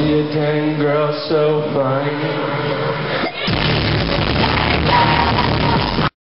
Dear dang girl, so fine.